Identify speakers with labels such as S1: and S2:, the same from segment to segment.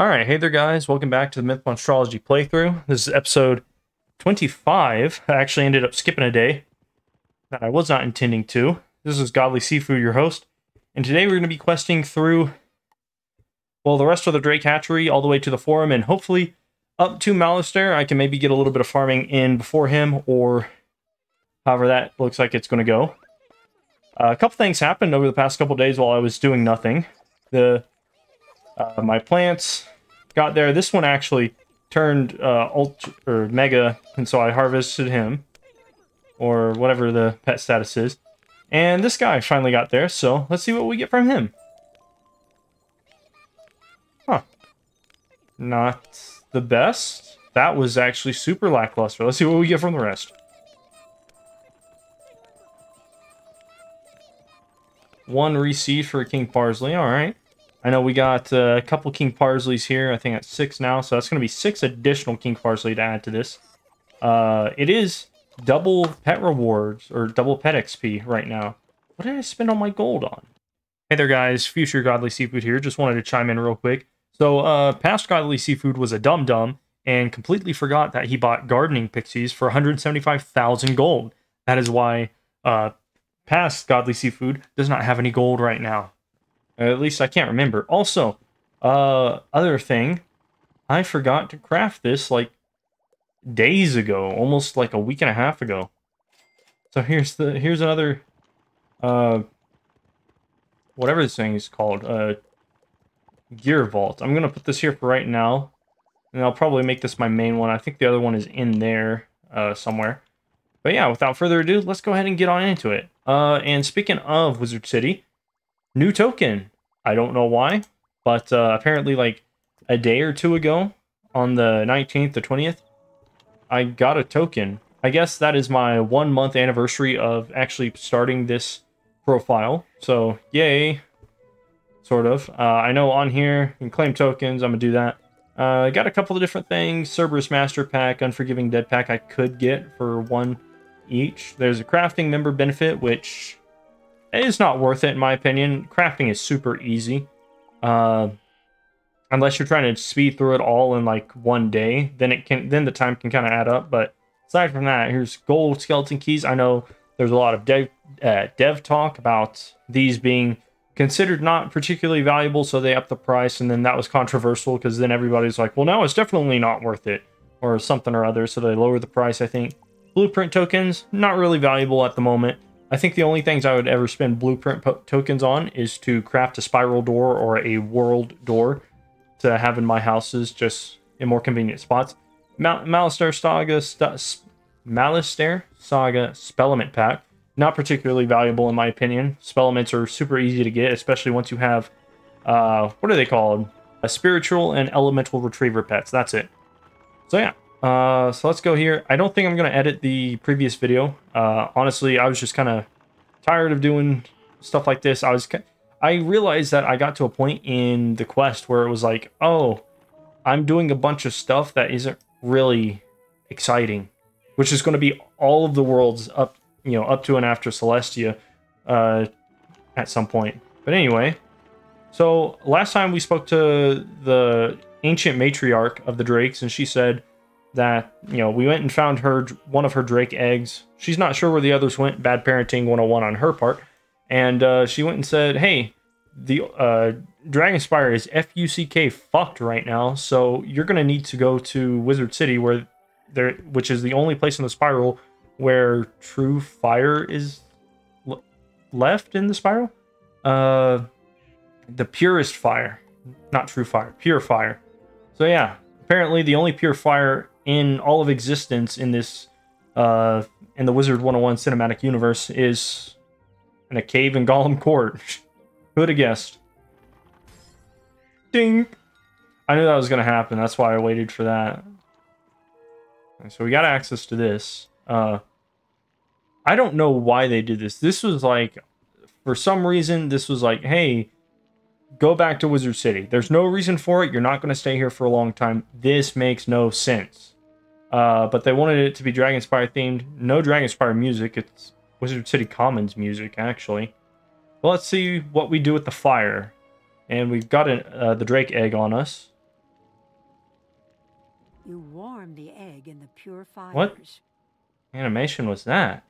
S1: Alright, hey there guys, welcome back to the Myth Monstrology playthrough. This is episode 25. I actually ended up skipping a day that I was not intending to. This is Godly Seafood, your host, and today we're going to be questing through, well, the rest of the Drake Hatchery all the way to the Forum, and hopefully up to Malistaire. I can maybe get a little bit of farming in before him, or however that looks like it's going to go. Uh, a couple things happened over the past couple days while I was doing nothing. The uh, my plants got there. This one actually turned uh, ultra or mega, and so I harvested him, or whatever the pet status is. And this guy finally got there, so let's see what we get from him. Huh. Not the best. That was actually super lackluster. Let's see what we get from the rest. One reseed for King Parsley. All right. I know we got uh, a couple King Parsleys here. I think that's six now. So that's going to be six additional King Parsley to add to this. Uh, it is double pet rewards or double pet XP right now. What did I spend all my gold on? Hey there, guys. Future Godly Seafood here. Just wanted to chime in real quick. So, uh, past Godly Seafood was a dum dum and completely forgot that he bought gardening pixies for 175,000 gold. That is why uh, past Godly Seafood does not have any gold right now. At least I can't remember. Also, uh, other thing, I forgot to craft this like days ago, almost like a week and a half ago. So here's the here's another, uh, whatever this thing is called, uh, gear vault. I'm gonna put this here for right now, and I'll probably make this my main one. I think the other one is in there, uh, somewhere. But yeah, without further ado, let's go ahead and get on into it. Uh, and speaking of Wizard City, new token. I don't know why, but uh, apparently, like a day or two ago, on the 19th or 20th, I got a token. I guess that is my one month anniversary of actually starting this profile. So, yay, sort of. Uh, I know on here, you can claim tokens. I'm to do that. Uh, I got a couple of different things. Cerberus Master Pack, Unforgiving Dead Pack I could get for one each. There's a crafting member benefit, which it's not worth it in my opinion. Crafting is super easy. Uh, unless you're trying to speed through it all in like one day, then it can then the time can kind of add up. But aside from that, here's gold skeleton keys. I know there's a lot of dev uh, dev talk about these being considered not particularly valuable, so they up the price, and then that was controversial because then everybody's like, well, now it's definitely not worth it, or something or other, so they lower the price. I think blueprint tokens not really valuable at the moment. I think the only things I would ever spend blueprint tokens on is to craft a spiral door or a world door to have in my houses, just in more convenient spots. Mal Malistaire Saga, St Malistaire Saga Spellament Pack, not particularly valuable in my opinion. Spellaments are super easy to get, especially once you have, uh, what are they called? A spiritual and elemental retriever pets. That's it. So yeah, uh, so let's go here. I don't think I'm going to edit the previous video. Uh, honestly, I was just kind of tired of doing stuff like this. I was, I realized that I got to a point in the quest where it was like, oh, I'm doing a bunch of stuff that isn't really exciting, which is going to be all of the worlds up, you know, up to and after Celestia, uh, at some point. But anyway, so last time we spoke to the ancient matriarch of the Drakes, and she said that you know we went and found her one of her drake eggs. She's not sure where the others went. Bad parenting 101 on her part. And uh, she went and said hey the uh, Dragonspire is fuck fucked right now so you're gonna need to go to wizard city where there which is the only place in the spiral where true fire is left in the spiral? Uh the purest fire not true fire pure fire. So yeah apparently the only pure fire in all of existence in this uh in the Wizard 101 cinematic universe is in a cave in Golem Court. Who'd have guessed? Ding! I knew that was gonna happen, that's why I waited for that. so we got access to this. Uh I don't know why they did this. This was like for some reason this was like, hey, go back to Wizard City. There's no reason for it. You're not going to stay here for a long time. This makes no sense. Uh, but they wanted it to be Dragonspire themed. No Dragonspire music. It's Wizard City Commons music, actually. Well, let's see what we do with the fire. And we've got a, uh, the Drake egg on us.
S2: You warm the egg in the pure fires.
S1: What? Animation was that?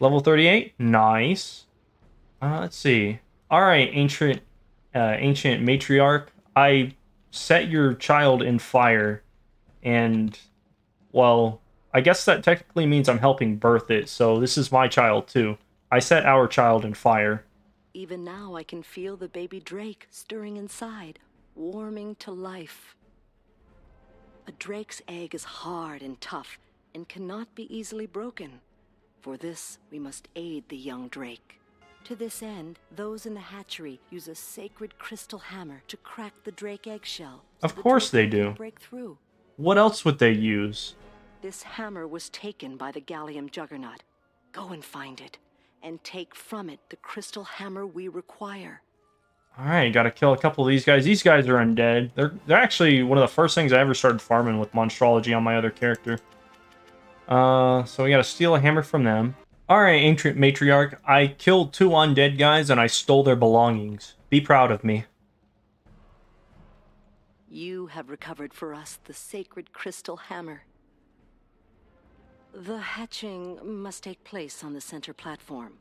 S1: Level 38? Nice. Uh, let's see. Alright, ancient uh, ancient matriarch. I set your child in fire and well, I guess that technically means I'm helping birth it, so this is my child too. I set our child in fire.
S3: Even now I can feel the baby drake stirring inside, warming to life. A drake's egg is hard and tough and cannot be easily broken. For this, we must aid the young drake. To this end, those in the hatchery use a sacred crystal hammer to crack the drake eggshell.
S1: Of
S3: the
S1: course
S3: drake
S1: they do.
S3: Break through.
S1: What else would they use?
S3: This hammer was taken by the Gallium Juggernaut. Go and find it, and take from it the crystal hammer we require.
S1: Alright, gotta kill a couple of these guys. These guys are undead. They're they're actually one of the first things I ever started farming with monstrology on my other character. Uh, so we gotta steal a hammer from them. Alright, ancient matriarch. I killed two undead guys and I stole their belongings. Be proud of me.
S3: You have recovered for us the sacred crystal hammer. The hatching must take place on the center platform.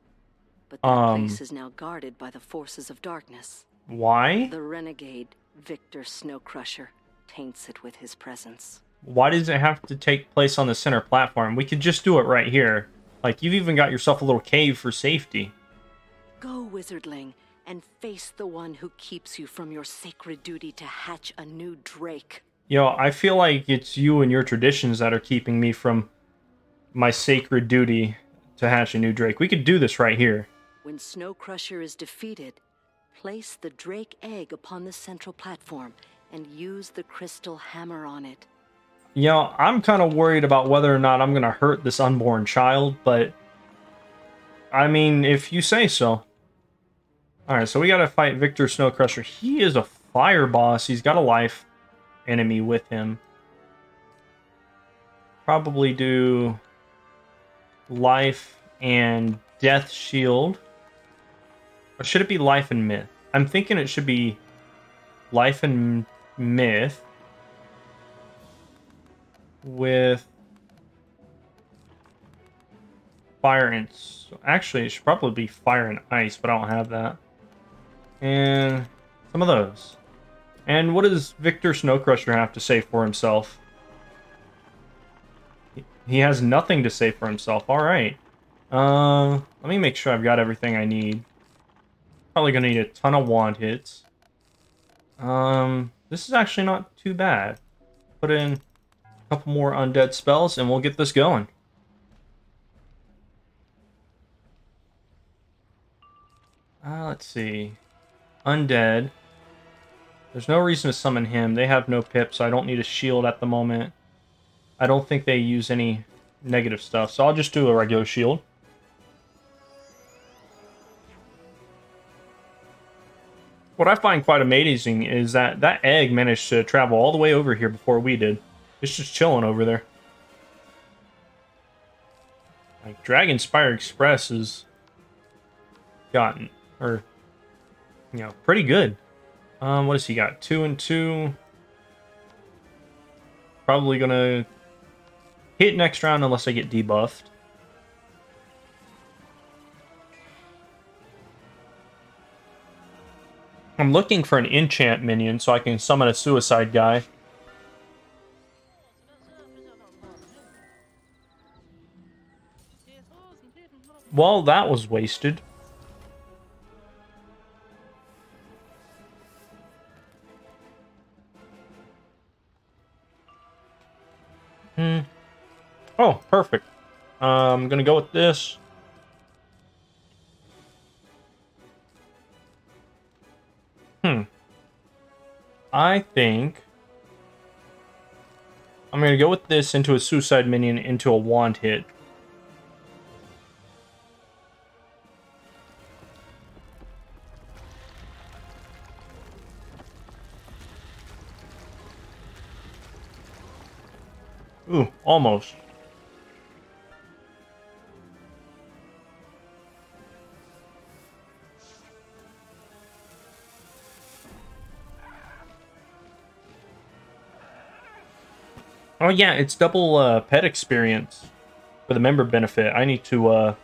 S3: But that
S1: Um.
S3: place is now guarded by the forces of darkness.
S1: Why?
S3: The renegade, Victor Snowcrusher, taints it with his presence.
S1: Why does it have to take place on the center platform? We could just do it right here. Like, you've even got yourself a little cave for safety.
S3: Go, wizardling, and face the one who keeps you from your sacred duty to hatch a new drake.
S1: Yo, I feel like it's you and your traditions that are keeping me from my sacred duty to hatch a new Drake. We could do this right here.
S3: When Snowcrusher is defeated, place the drake egg upon the central platform and use the crystal hammer on it.
S1: You know, I'm kind of worried about whether or not I'm going to hurt this unborn child, but I mean, if you say so. Alright, so we got to fight Victor Snowcrusher. He is a fire boss. He's got a life enemy with him. Probably do life and death shield. Or should it be life and myth? I'm thinking it should be life and myth with fire and actually it should probably be fire and ice, but I don't have that. And some of those. And what does Victor Snowcrusher have to say for himself? He- has nothing to say for himself. All right. Uh, let me make sure I've got everything I need. Probably gonna need a ton of wand hits. Um, this is actually not too bad. Put in a couple more undead spells and we'll get this going. Uh, let's see. Undead. There's no reason to summon him. They have no pip, so I don't need a shield at the moment. I don't think they use any negative stuff, so I'll just do a regular shield. What I find quite amazing is that that egg managed to travel all the way over here before we did. It's just chilling over there. Like Dragon Spire Express has gotten, or you know, pretty good. Um, what has he got? Two and two. Probably gonna hit next round unless I get debuffed. I'm looking for an enchant minion so I can summon a suicide guy. Well, that was wasted. Hmm. Oh, perfect. Uh, I'm gonna go with this. Hmm. I think I'm gonna go with this into a suicide minion into a wand hit. Ooh, almost. Oh yeah, it's double uh, pet experience for the member benefit. I need to uh,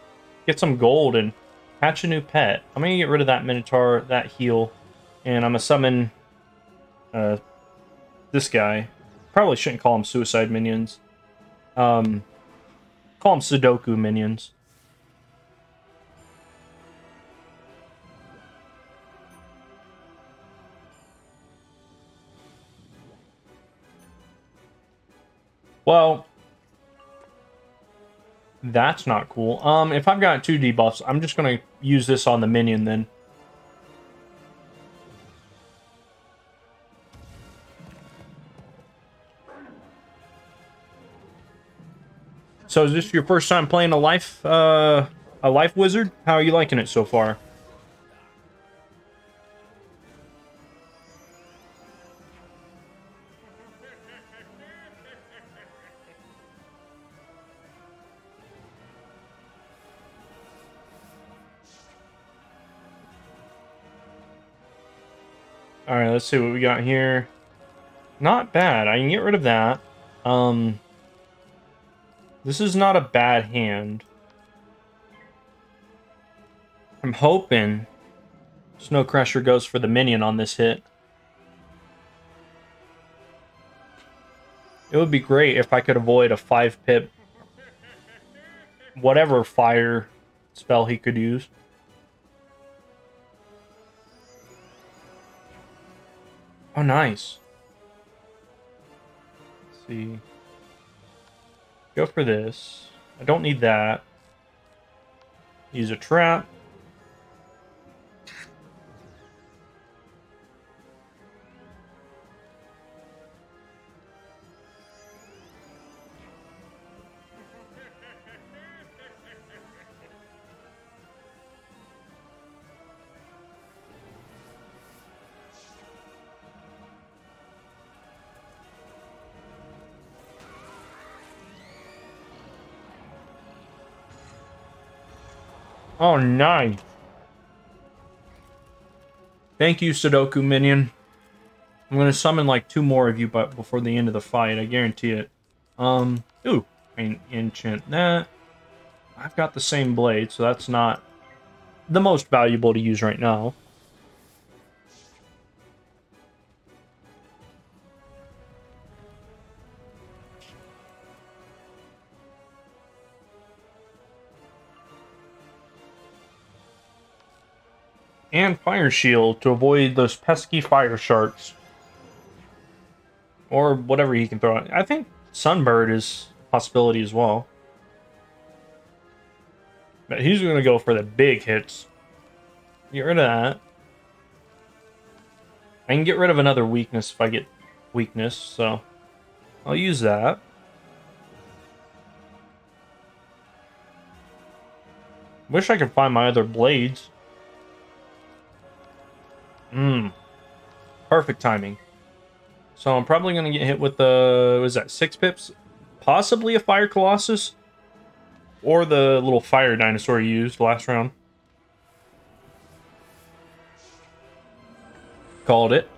S1: get some gold and hatch a new pet. I'm gonna get rid of that Minotaur, that heal, and I'm gonna summon uh, this guy. Probably shouldn't call them suicide minions. Um, call them Sudoku minions. Well, that's not cool. Um, if I've got two debuffs, I'm just going to use this on the minion then. So is this your first time playing a life, uh, a life wizard? How are you liking it so far? All right, let's see what we got here. Not bad. I can get rid of that. Um, this is not a bad hand. I'm hoping Snow Crusher goes for the minion on this hit. It would be great if I could avoid a 5 pip whatever fire spell he could use. Oh, nice. Let's see. Go for this. I don't need that. Use a trap. Oh, nice. Thank you, Sudoku Minion. I'm gonna summon like two more of you but before the end of the fight, I guarantee it. Um, ooh, I enchant that. I've got the same blade, so that's not the most valuable to use right now. And Fire Shield to avoid those pesky fire sharks. Or whatever he can throw out. I think Sunbird is a possibility as well. But he's going to go for the big hits. Get rid of that. I can get rid of another weakness if I get weakness, so I'll use that. Wish I could find my other blades. Mmm. Perfect timing. So I'm probably going to get hit with the, was that, six pips? Possibly a Fire Colossus? Or the little fire dinosaur you used last round. Called it.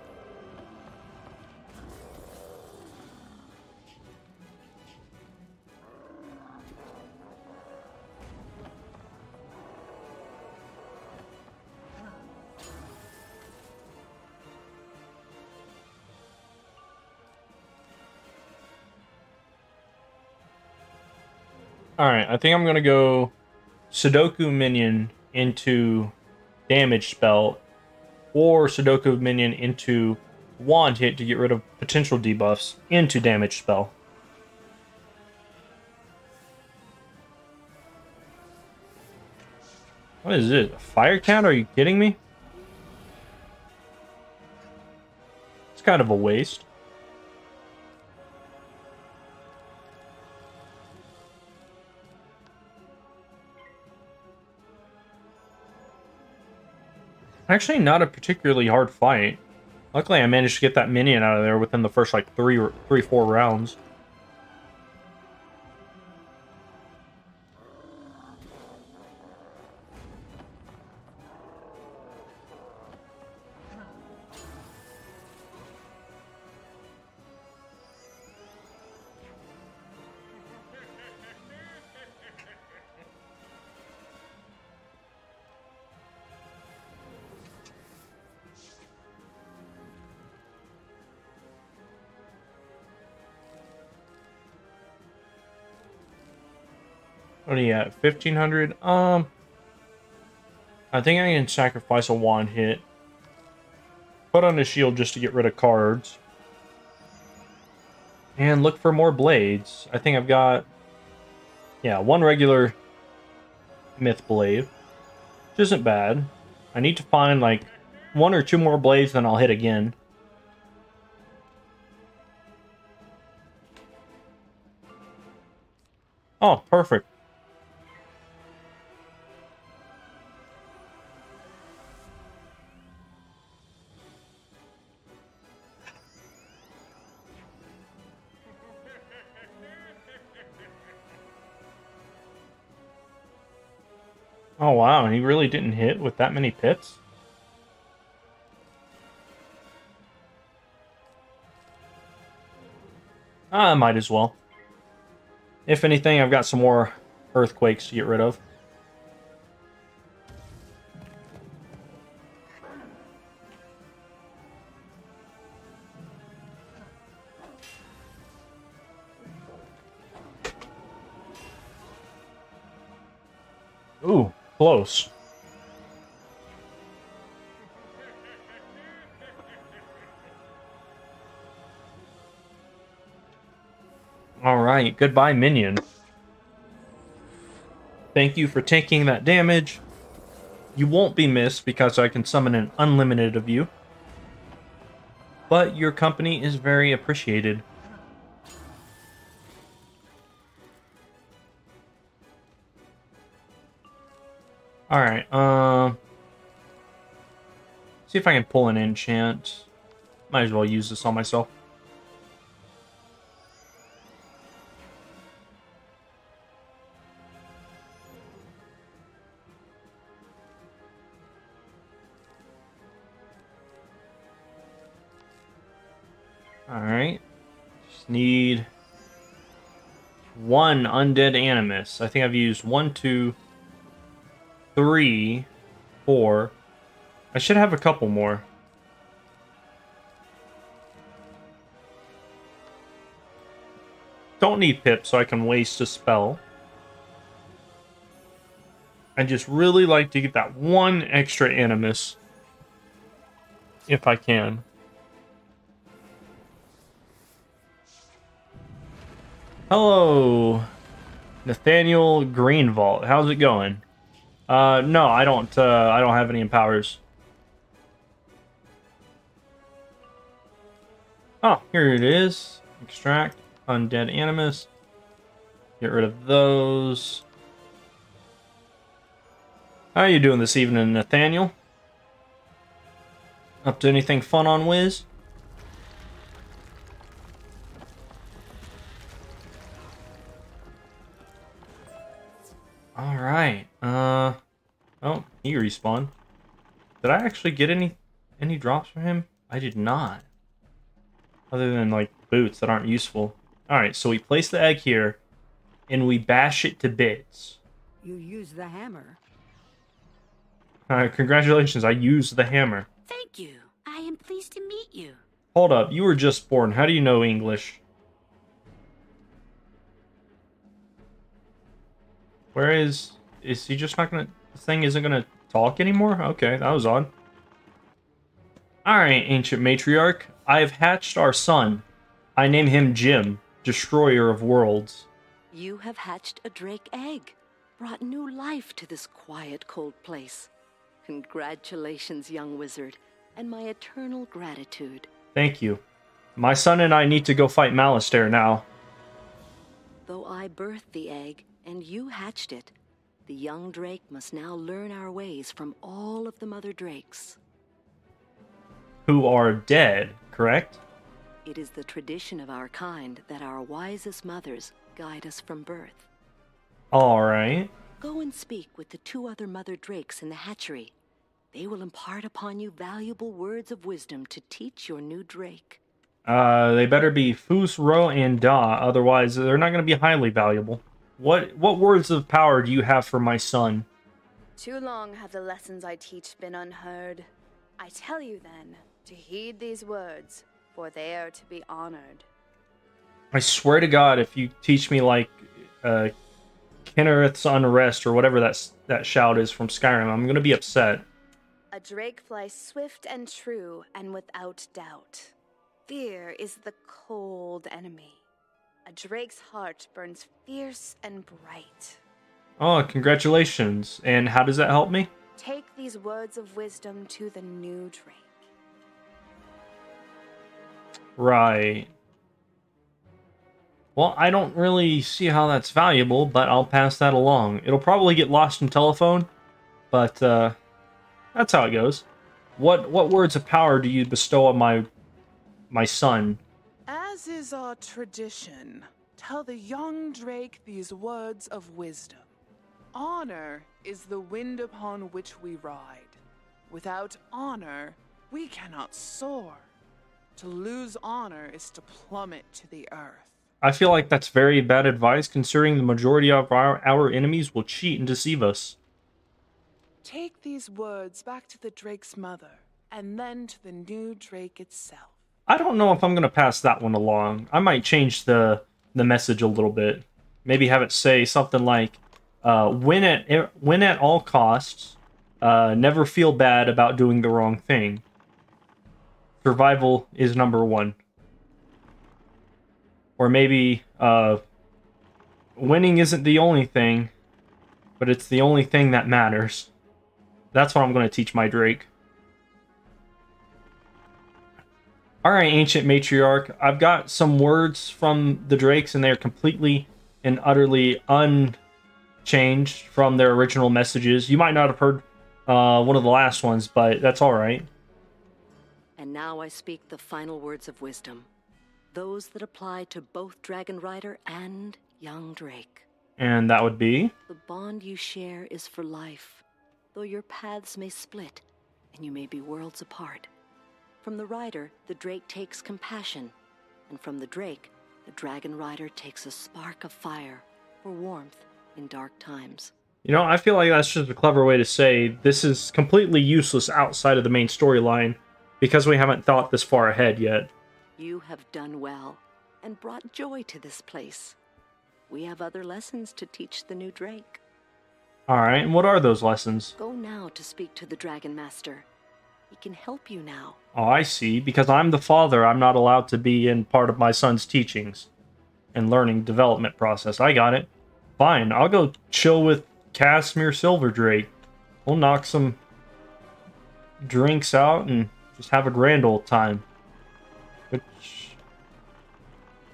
S1: Alright, I think I'm to go Sudoku Minion into Damage Spell, or Sudoku Minion into Wand Hit to get rid of potential debuffs into Damage Spell. What is it? A fire count? Are you kidding me? It's kind of a waste. Actually, not a particularly hard fight. Luckily, I managed to get that minion out of there within the first, like, three, three, four rounds. At? 1500? Um, I think I can sacrifice a wand hit. Put on a shield just to get rid of cards. And look for more blades. I think I've got, yeah, one regular myth blade, which isn't bad. I need to find like one or two more blades, then I'll hit again. Oh, perfect. Oh wow, and he really didn't hit with that many pips? I might as well. If anything, I've got some more earthquakes to get rid of. Close. Alright, goodbye minion. Thank you for taking that damage. You won't be missed because I can summon an unlimited of you. But your company is very appreciated. Alright, um... see if I can pull an enchant. Might as well use this on myself. Alright. Just need one undead animus. I think I've used one, two, three, four. I should have a couple more. Don't need pip so I can waste a spell. I just really like to get that one extra animus. If I can. Hello, Nathaniel Greenvault. How's it going? Uh, no, I don't. Uh, I don't have any empowers. Oh, here it is. Extract undead animus. Get rid of those. How are you doing this evening, Nathaniel? Up to anything fun on Wiz? All right. Uh. Oh, he respawned. Did I actually get any any drops from him? I did not. Other than like boots that aren't useful. All right. So we place the egg here, and we bash it to bits.
S2: You use the hammer.
S1: All right. Congratulations. I used the hammer.
S4: Thank you. I am pleased to meet you.
S1: Hold up. You were just born. How do you know English? Where is... Is he just not gonna... This thing isn't gonna talk anymore? Okay, that was odd. Alright, Ancient Matriarch. I have hatched our son. I name him Jim, Destroyer of Worlds.
S3: You have hatched a drake egg, brought new life to this quiet, cold place. Congratulations, young wizard, and my eternal gratitude.
S1: Thank you. My son and I need to go fight Malistaire now.
S3: Though I birthed the egg and you hatched it, the young drake must now learn our ways from all of the mother drakes.
S1: Who are dead, correct?
S3: It is the tradition of our kind that our wisest mothers guide us from birth.
S1: Alright.
S3: Go and speak with the two other mother drakes in the hatchery. They will impart upon you valuable words of wisdom to teach your new drake.
S1: Uh, they better be Fus, Ro, and Da, otherwise they're not going to be highly valuable. What what words of power do you have for my son?
S5: Too long have the lessons I teach been unheard. I tell you then, to heed these words, for they are to be honored.
S1: I swear to God, if you teach me like uh, Kinnereth's unrest or whatever that that shout is from Skyrim, I'm gonna be upset.
S5: A drake flies swift and true and without doubt. Fear is the cold enemy. A drake's heart burns fierce and bright.
S1: Oh, congratulations! And how does that help me?
S5: Take these words of wisdom to the new drake.
S1: Right. Well, I don't really see how that's valuable, but I'll pass that along. It'll probably get lost in telephone, but uh, that's how it goes. What what words of power do you bestow on my my son?
S6: As is our tradition, tell the young drake these words of wisdom. Honor is the wind upon which we ride. Without honor, we cannot soar. To lose honor is to plummet to the earth.
S1: I feel like that's very bad advice considering the majority of our, our enemies will cheat and deceive us.
S6: Take these words back to the drake's mother, and then to the new drake itself.
S1: I don't know if I'm gonna pass that one along. I might change the the message a little bit. Maybe have it say something like, uh, "Win at win at all costs. Uh, never feel bad about doing the wrong thing. Survival is number one." Or maybe uh, winning isn't the only thing, but it's the only thing that matters. That's what I'm going to teach my Drake. Alright, Ancient Matriarch, I've got some words from the Drakes, and they're completely and utterly unchanged from their original messages. You might not have heard uh, one of the last ones, but that's alright.
S3: And now I speak the final words of wisdom, those that apply to both Dragon Rider and young Drake.
S1: And that would be?
S3: The bond you share is for life, though your paths may split and you may be worlds apart. From the rider, the drake takes compassion, and from the drake, the dragon rider takes a spark of fire for warmth in dark times.
S1: You know, I feel like that's just a clever way to say this is completely useless outside of the main storyline because we haven't thought this far ahead yet.
S3: You have done well and brought joy to this place. We have other lessons to teach the new Drake.
S1: Alright, and what are those lessons?
S3: Go now to speak to the Dragon Master. He can help you now.
S1: Oh, I see. Because I'm the father, I'm not allowed to be in part of my son's teachings and learning development process. I got it. Fine, I'll go chill with Casimir Silverdrake. We'll knock some drinks out and just have a grand old time. Which,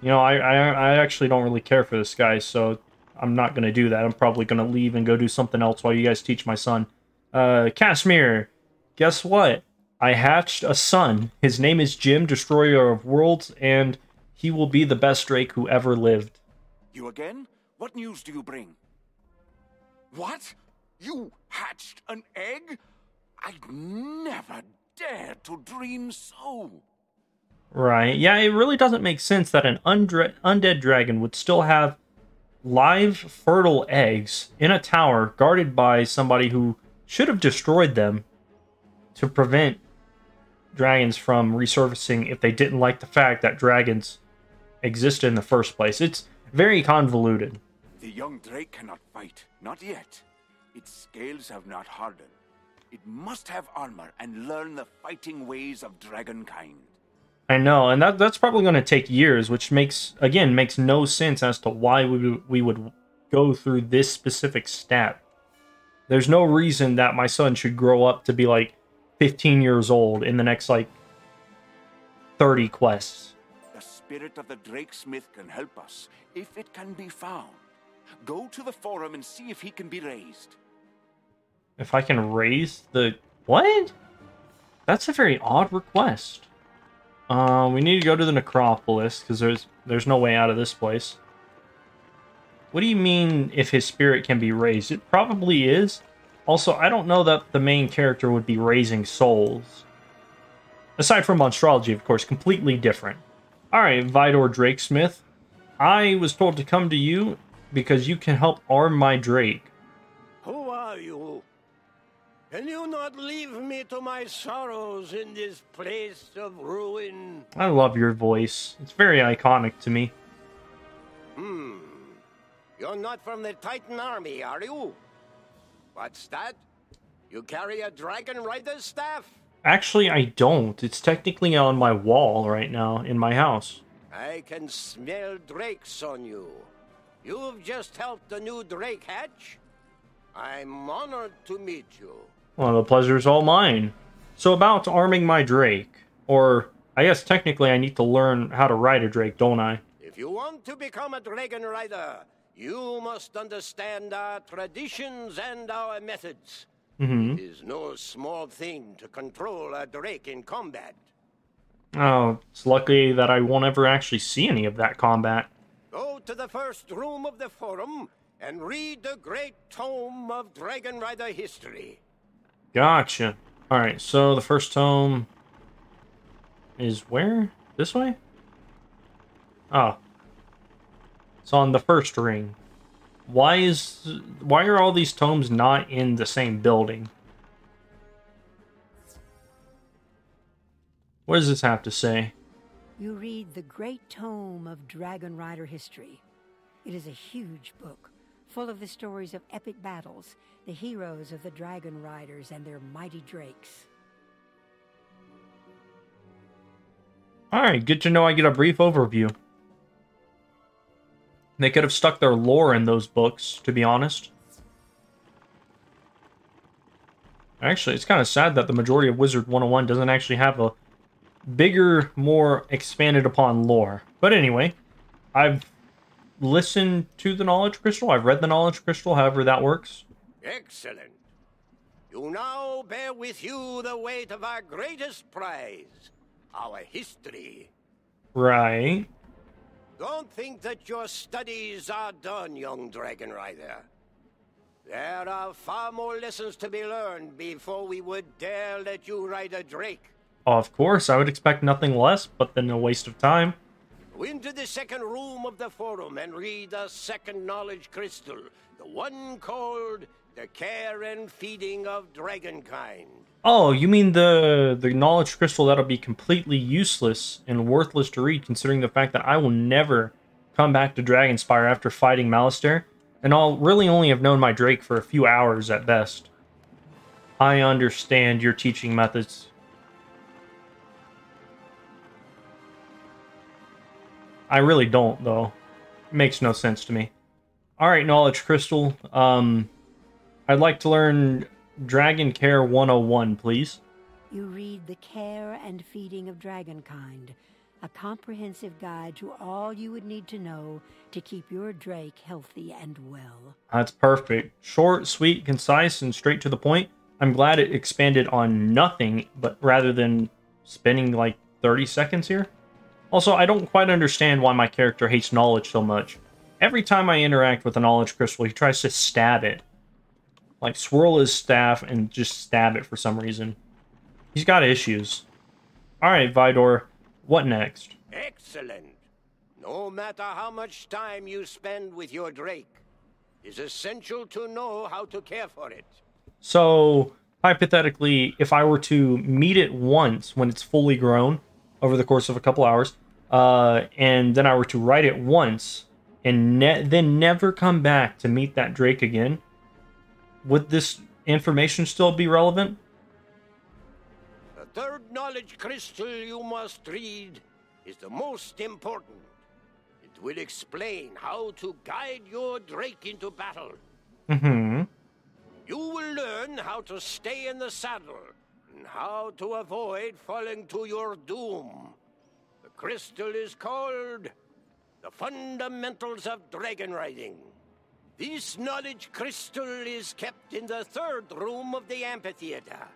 S1: you know, I, I, I actually don't really care for this guy, so I'm not going to do that. I'm probably going to leave and go do something else while you guys teach my son. Uh, Casimir, guess what? I hatched a son. His name is Jim, Destroyer of Worlds, and he will be the best Drake who ever lived.
S7: You again? What news do you bring? What? You hatched an egg? I'd never dare to dream so.
S1: Right. Yeah, it really doesn't make sense that an undre- undead dragon would still have live, fertile eggs in a tower guarded by somebody who should have destroyed them to prevent dragons from resurfacing if they didn't like the fact that dragons exist in the first place. It's very convoluted.
S7: The young drake cannot fight, not yet. Its scales have not hardened. It must have armor and learn the fighting ways of dragonkind.
S1: I know, and that that's probably going to take years, which makes again makes no sense as to why we we would go through this specific step. There's no reason that my son should grow up to be like 15 years old in the next like 30 quests.
S7: The spirit of the Drakesmith can help us, if it can be found. Go to the forum and see if he can be raised.
S1: If I can raise the what? That's a very odd request. Uh, we need to go to the necropolis because there's there's no way out of this place. What do you mean if his spirit can be raised? It probably is. Also, I don't know that the main character would be raising souls. Aside from astrology, of course, completely different. Alright, Vidor Drakesmith. I was told to come to you because you can help arm my Drake.
S8: Who are you? Can you not leave me to my sorrows in this place of ruin?
S1: I love your voice. It's very iconic to me.
S8: Hmm. You're not from the Titan army, are you? What's that? You carry a dragon rider's staff?
S1: Actually, I don't. It's technically on my wall right now in my house.
S8: I can smell drakes on you. You've just helped the new drake hatch? I'm honored to meet you.
S1: Well, the pleasure's all mine. So about arming my drake, or I guess technically I need to learn how to ride a drake, don't I?
S8: If you want to become a dragon rider, you must understand our traditions and our methods.
S1: Mm-hmm.
S8: It is no small thing to control a drake in combat.
S1: Oh, it's lucky that I won't ever actually see any of that combat.
S8: Go to the first room of the forum and read the great tome of Dragon Rider history.
S1: Gotcha. Alright, so the first tome is where? This way? Oh. It's on the first ring. Why is why are all these tomes not in the same building? What does this have to say?
S2: You read the great tome of Dragon Rider history. It is a huge book, full of the stories of epic battles, the heroes of the Dragon Riders and their mighty drakes.
S1: Alright, good to know I get a brief overview. They could have stuck their lore in those books, to be honest. Actually, it's kind of sad that the majority of Wizard 101 doesn't actually have a bigger, more expanded upon lore. But anyway, I've listened to the Knowledge Crystal. I've read the Knowledge Crystal, however that works.
S8: Excellent. You now bear with you the weight of our greatest prize, our history.
S1: Right.
S8: Don't think that your studies are done, young Dragon Rider. There are far more lessons to be learned before we would dare let you ride a drake.
S1: Of course, I would expect nothing less, but then a waste of time.
S8: Go into the second room of the forum and read the second knowledge crystal, the one called The Care and Feeding of Dragonkind.
S1: Oh, you mean the the knowledge crystal that'll be completely useless and worthless to read, considering the fact that I will never come back to Dragonspire after fighting Malistaire, and I'll really only have known my Drake for a few hours at best. I understand your teaching methods. I really don't, though. It makes no sense to me. Alright, Knowledge Crystal. Um, I'd like to learn Dragon Care 101, please.
S2: You read The Care and Feeding of Dragonkind, a comprehensive guide to all you would need to know to keep your Drake healthy and well.
S1: That's perfect. Short, sweet, concise, and straight to the point. I'm glad it expanded on nothing, but rather than spending like 30 seconds here. Also, I don't quite understand why my character hates knowledge so much. Every time I interact with a knowledge crystal, he tries to stab it. Like, swirl his staff and just stab it for some reason. He's got issues. Alright, Vidor, what next?
S8: Excellent. No matter how much time you spend with your Drake, it's essential to know how to care for it.
S1: So, hypothetically, if I were to meet it once when it's fully grown over the course of a couple hours, uh, and then I were to ride it once and ne- then never come back to meet that Drake again, would this information still be relevant?
S8: The third knowledge crystal you must read is the most important. It will explain how to guide your Drake into battle.
S1: Mm-hmm.
S8: You will learn how to stay in the saddle and how to avoid falling to your doom. The crystal is called the Fundamentals of Dragon Riding. This knowledge crystal is kept in the third room of the amphitheater.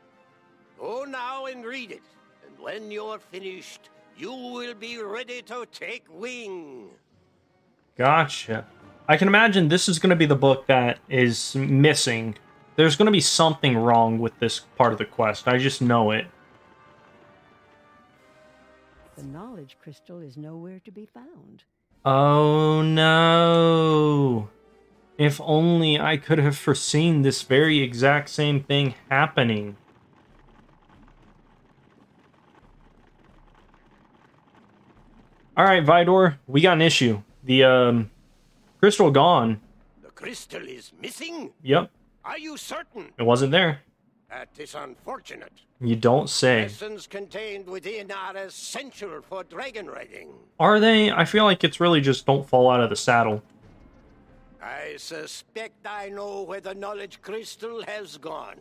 S8: Go now and read it, and when you're finished, you will be ready to take wing.
S1: Gotcha. I can imagine this is going to be the book that is missing. There's going to be something wrong with this part of the quest. I just know it.
S2: The knowledge crystal is nowhere to be found.
S1: Oh no. If only I could have foreseen this very exact same thing happening. Alright, Vidor, we got an issue. The um, crystal gone.
S8: The crystal is missing?
S1: Yep,
S8: Are you certain?
S1: it wasn't there.
S8: That is unfortunate.
S1: You don't say.
S8: Lessons contained within are essential for dragon riding.
S1: Are they? I feel like it's really just don't fall out of the saddle.
S8: I suspect I know where the knowledge crystal has gone.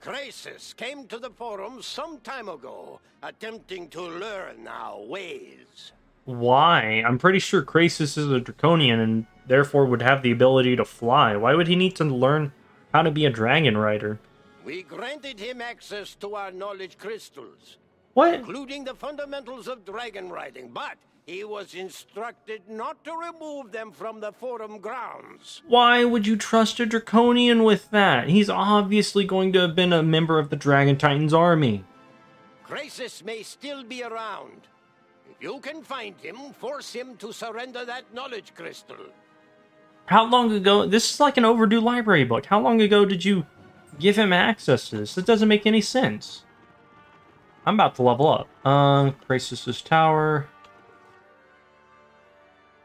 S8: Krasus came to the forum some time ago, attempting to learn our ways.
S1: Why? I'm pretty sure Krasus is a draconian and therefore would have the ability to fly. Why would he need to learn how to be a dragon rider?
S8: We granted him access to our knowledge crystals,
S1: What?
S8: including the fundamentals of dragon riding, but he was instructed not to remove them from the forum grounds.
S1: Why would you trust a draconian with that? He's obviously going to have been a member of the Dragon Titans army.
S8: Krasus may still be around. If you can find him, force him to surrender that knowledge crystal.
S1: How long ago? This is like an overdue library book. How long ago did you give him access to this? That doesn't make any sense. I'm about to level up. Um, Krasus' tower.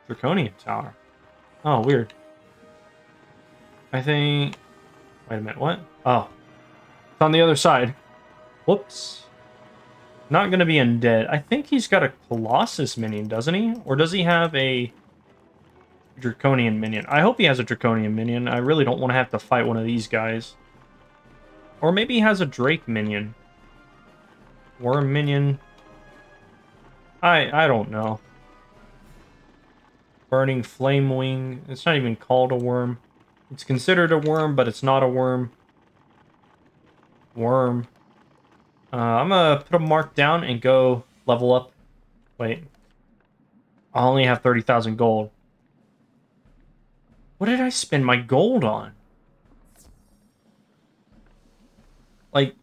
S1: Draconian tower. Oh, weird. I think... Wait a minute, what? Oh. It's on the other side. Whoops. Not gonna be undead. I think he's got a Colossus minion, doesn't he? Or does he have a... Draconian minion. I hope he has a Draconian minion. I really don't want to have to fight one of these guys. Or maybe he has a Drake minion. Worm minion. I I don't know. Burning Flame Wing. It's not even called a worm. It's considered a worm, but it's not a worm. Worm. Uh, I'm gonna put a mark down and go level up. Wait. I only have 30,000 gold. What did I spend my gold on? Like,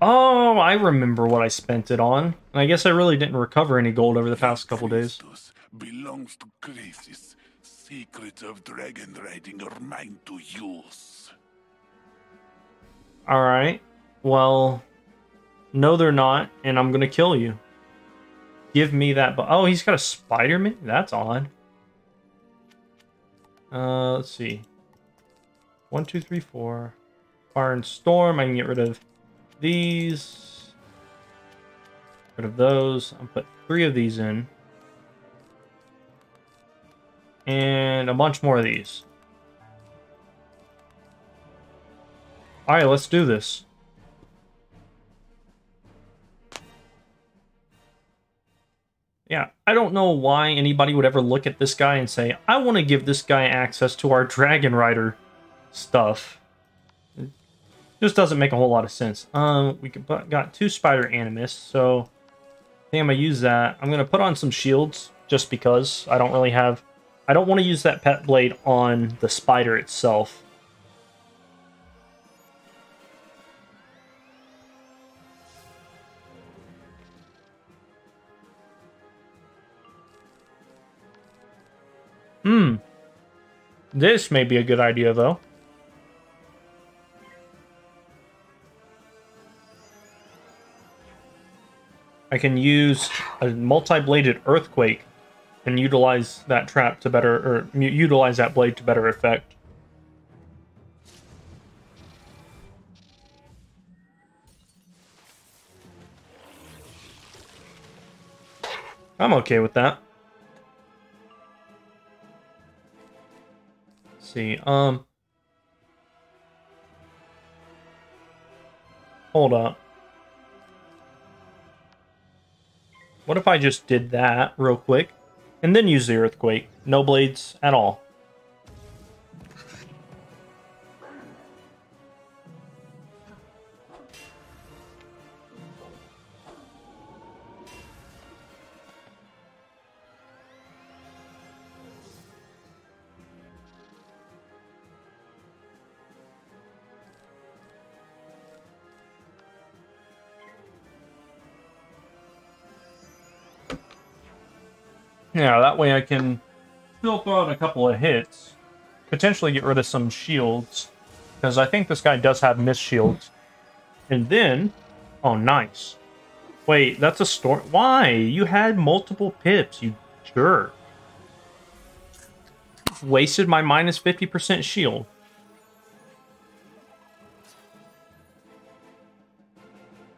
S1: oh, I remember what I spent it on. I guess I really didn't recover any gold over the past couple days.
S9: Belongs to Krasus. Secrets of dragon riding are mine to use.
S1: All right. Well, no, they're not, and I'm gonna kill you. Give me that. Bu- oh, he's got a Spider-Man. That's odd. Uh, let's see. One, two, three, four. Fire and Storm. I can get rid of these. Rid of those. I'll put three of these in. And a bunch more of these. Alright, let's do this. Yeah, I don't know why anybody would ever look at this guy and say, I want to give this guy access to our Dragon Rider stuff. It just doesn't make a whole lot of sense. Um, we got two Spider Animus, so I think I'm going to use that. I'm going to put on some shields, just because I don't really have... I don't want to use that pet blade on the spider itself. Hmm. This may be a good idea, though. I can use a multi-bladed earthquake and utilize that trap to better, or utilize that blade to better effect. I'm okay with that. Let's see, um... Hold up. What if I just did that real quick? And then use the earthquake. No blades at all. Yeah, that way I can still throw out a couple of hits. Potentially get rid of some shields. Because I think this guy does have mist shields. And then... Oh, nice. Wait, that's a storm... Why? You had multiple pips, you jerk. wasted my minus 50% shield.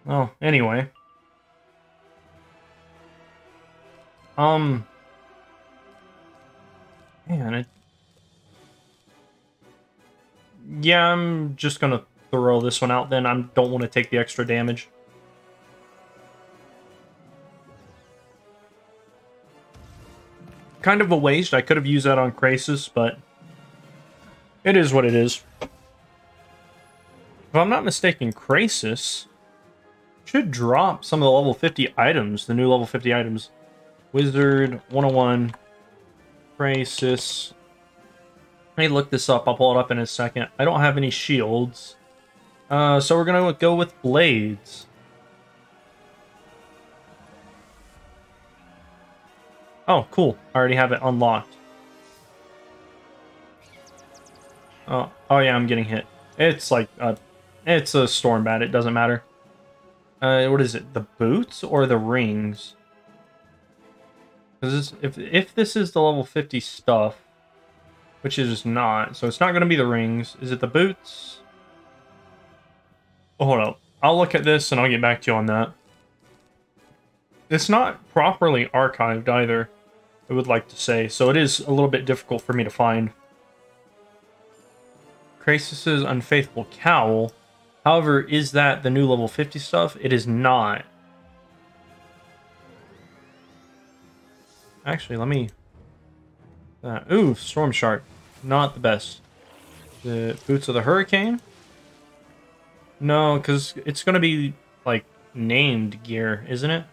S1: Oh, anyway. Um. Man, it. Yeah, I'm just gonna throw this one out then. I don't want to take the extra damage. Kind of a waste. I could have used that on Krasus, but it is what it is. If I'm not mistaken, Krasus should drop some of the level 50 items, the new level 50 items. Wizard 101, Krasus. Let me look this up. I'll pull it up in a second. I don't have any shields. Uh, so we're going to go with blades. Oh, cool. I already have it unlocked. Oh, oh yeah, I'm getting hit. It's like a, it's a storm bat. It doesn't matter. Uh, what is it? The boots or the rings? Because if if this is the level 50 stuff, which is not, so it's not going to be the rings. Is it the boots? Oh, hold up. I'll look at this and I'll get back to you on that. It's not properly archived either, I would like to say, so it is a little bit difficult for me to find. Krasus' Unfaithful Cowl. However, is that the new level 50 stuff? It is not. Actually, let me... Uh, ooh, Storm Shark. Not the best. The Boots of the Hurricane? No, because it's going to be, like, named gear, isn't it?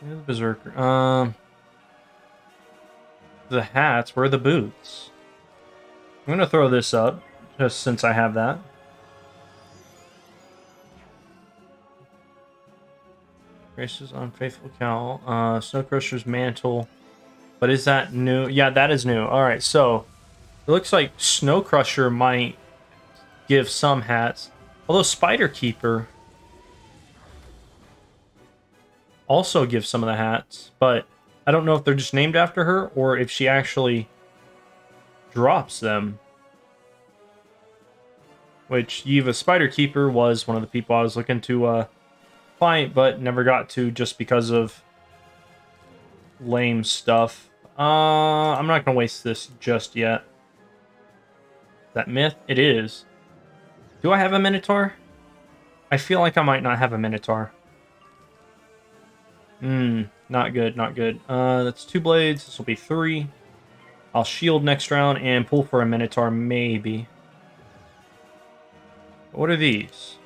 S1: the Berserker. Um, the hats. Where are the boots? I'm going to throw this up, just since I have that. Krasus' Unfaithful Cowl. Uh, Snow Crusher's Mantle. But is that new? Yeah, that is new. Alright, so... It looks like Snow Crusher might give some hats. Although Spider Keeper also gives some of the hats. But I don't know if they're just named after her or if she actually drops them. Which Yiva Spider Keeper was one of the people I was looking to uh, fight, but never got to just because of lame stuff. Uh, I'm not going to waste this just yet. That myth? It is. Do I have a Minotaur? I feel like I might not have a Minotaur. Hmm, not good, not good. Uh, that's two blades. This will be three. I'll shield next round and pull for a Minotaur, maybe. What are these?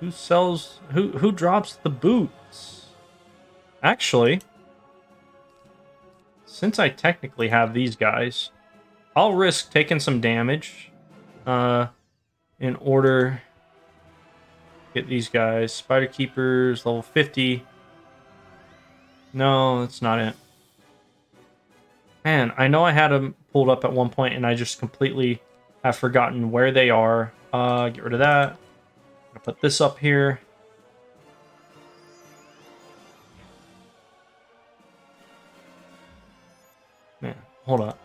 S1: Who sells... Who, who drops the boots? Actually, since I technically have these guys, I'll risk taking some damage uh, in order get these guys. Spider Keepers, level 50. No, that's not it. Man, I know I had them pulled up at one point and I just completely have forgotten where they are. Uh, get rid of that. Put this up here. Man, hold up.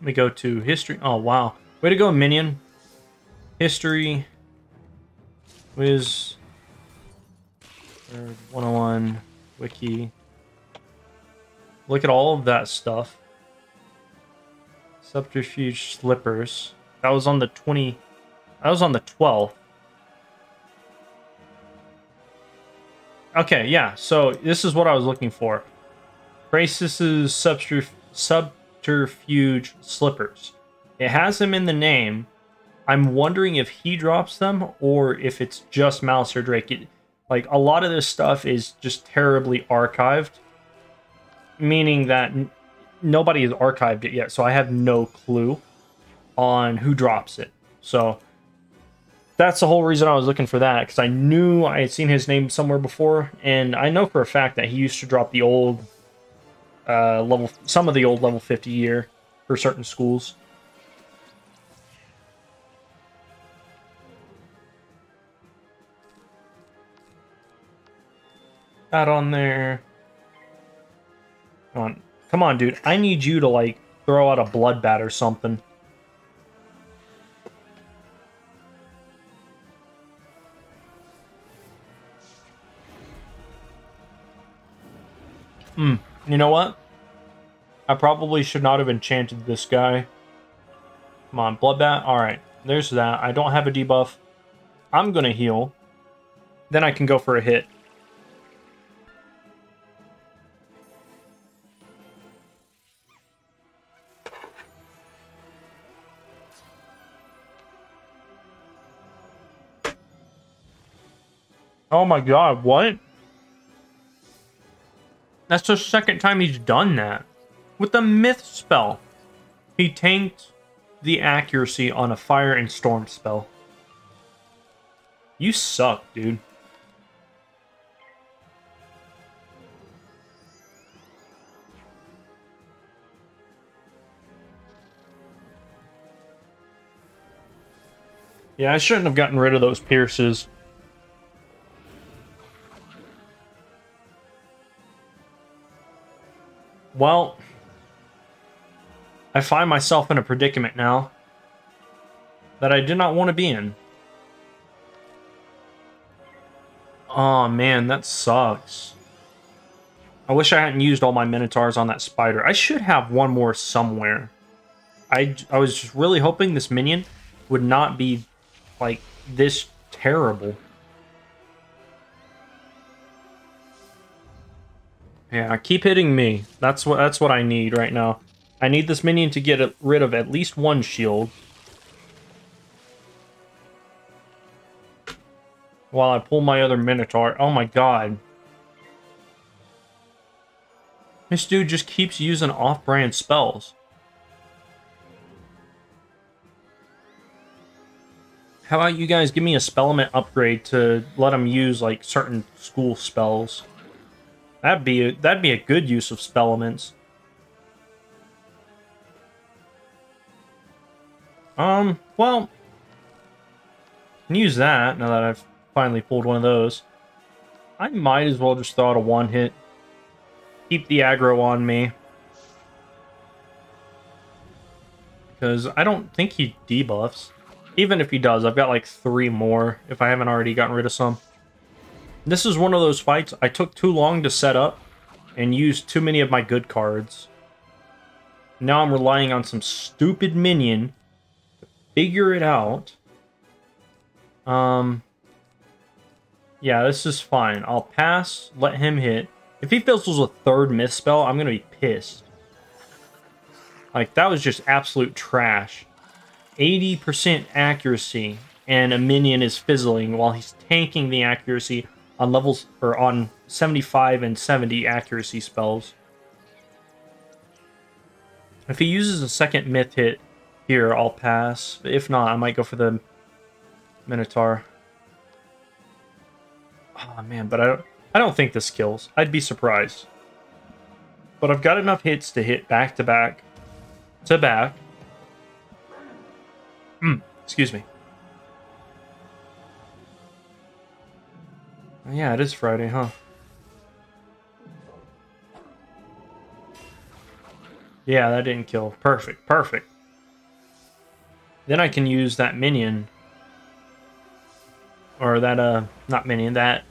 S1: Let me go to history. Oh, wow. Way to go, Minion. History. Wiz. 101. Wiki. Look at all of that stuff. Subterfuge slippers. That was on the 20... That was on the 12th. Okay, yeah. So this is what I was looking for. Krasus' subterf subterfuge slippers. It has him in the name. I'm wondering if he drops them or if it's just Mouse or Drake. It, like a lot of this stuff is just terribly archived meaning that nobody has archived it yet, so I have no clue on who drops it. So that's the whole reason I was looking for that because I knew I had seen his name somewhere before, and I know for a fact that he used to drop the old uh, level, some of the old level 50 year for certain schools. that on there. Come on. Come on, dude. I need you to, like, throw out a blood bat or something. Hmm. You know what? I probably should not have enchanted this guy. Come on, Bloodbat. Alright, there's that. I don't have a debuff. I'm going to heal. Then I can go for a hit. Oh my god, what? That's the second time he's done that. With the Myth spell. He tanked the accuracy on a Fire and Storm spell. You suck, dude. Yeah, I shouldn't have gotten rid of those pierces. Well, I find myself in a predicament now that I did not want to be in. Oh man, that sucks. I wish I hadn't used all my Minotaurs on that spider. I should have one more somewhere. I, I was just really hoping this minion would not be, like, this terrible. Yeah, keep hitting me. That's what that's what I need right now. I need this minion to get rid of at least one shield. While I pull my other Minotaur. Oh my god. This dude just keeps using off-brand spells. How about you guys give me a Spellament upgrade to let him use, like, certain school spells? That'd be a, that'd be a good use of spellaments. Um, well, can use that now that I've finally pulled one of those. I might as well just throw out a one hit. Keep the aggro on me. Because I don't think he debuffs. Even if he does, I've got like three more if I haven't already gotten rid of some. This is one of those fights I took too long to set up and used too many of my good cards. Now I'm relying on some stupid minion to figure it out. Um, yeah, this is fine. I'll pass, let him hit. If he fizzles a third myth spell, I'm going to be pissed. Like, that was just absolute trash. 80% accuracy, and a minion is fizzling while he's tanking the accuracy on levels or on 75 and 70 accuracy spells. If he uses a second myth hit here, I'll pass. If not, I might go for the Minotaur. Oh man, but I don't I don't think this kills. I'd be surprised. But I've got enough hits to hit back to back to back. Hmm, excuse me. Yeah, it is Friday, huh? Yeah, that didn't kill. Perfect, perfect. Then I can use that minion. Or that, uh, not minion, that...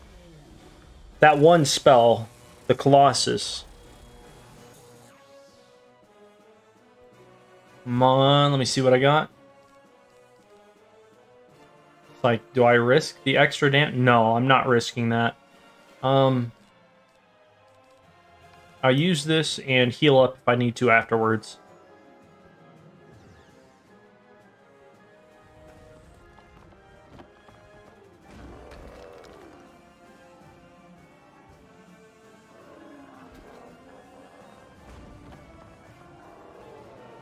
S1: That one spell, the Colossus. Come on, let me see what I got. Like, do I risk the extra damage? No, I'm not risking that. Um, I'll use this and heal up if I need to afterwards.